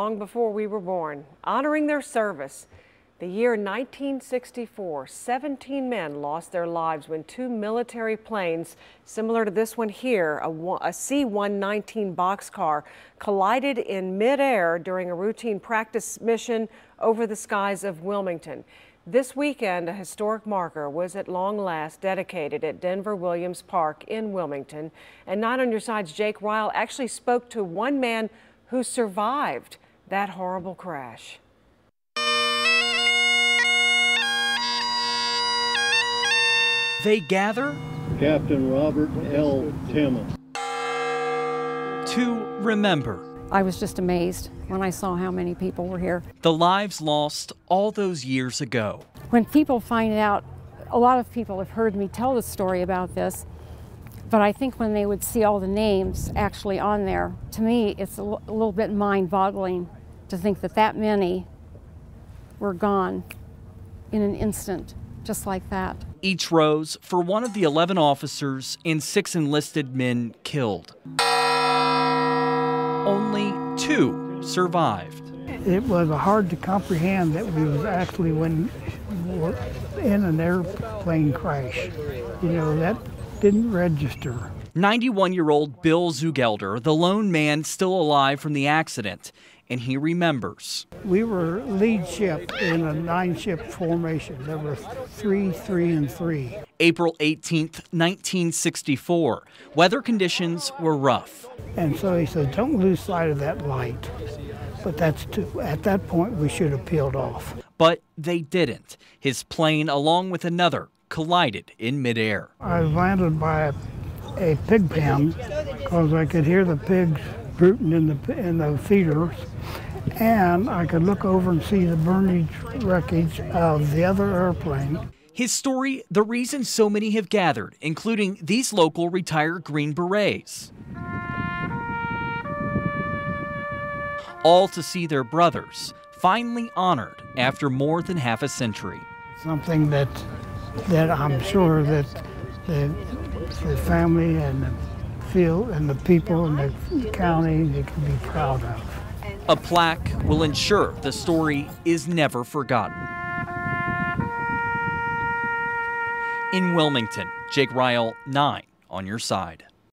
long before we were born, honoring their service. The year 1964, 17 men lost their lives when two military planes, similar to this one here, a, a C-119 boxcar, collided in midair during a routine practice mission over the skies of Wilmington. This weekend, a historic marker was at long last dedicated at Denver Williams Park in Wilmington. And Nine on Your Side's Jake Ryle actually spoke to one man who survived that horrible crash. They gather Captain Robert L. Timmons to remember. I was just amazed when I saw how many people were here. The lives lost all those years ago. When people find out, a lot of people have heard me tell the story about this, but I think when they would see all the names actually on there, to me, it's a, little bit mind boggling to think that that many were gone in an instant, just like that. Each rose for one of the 11 officers and six enlisted men killed. Only two survived. It was hard to comprehend that we was actually when in an airplane crash. You know, that didn't register. 91 year old Bill Zugelder, the lone man still alive from the accident, and he remembers. We were lead ship in a nine ship formation. There were three, three, and three. April 18th, 1964. Weather conditions were rough. And so he said, Don't lose sight of that light. But that's too, at that point, we should have peeled off. But they didn't. His plane, along with another, collided in midair. I landed by a, pig pen because I could hear the pigs rooting in the in the feeders, and I could look over and see the burnage wreckage of the other airplane. His story, the reason so many have gathered, including these local retired Green Berets. All to see their brothers finally honored after more than half a century. Something that that I'm sure that the, the family and the field and the people in the county they can be proud of. A plaque will ensure the story is never forgotten. In Wilmington, Jake Ryle, 9 on your side.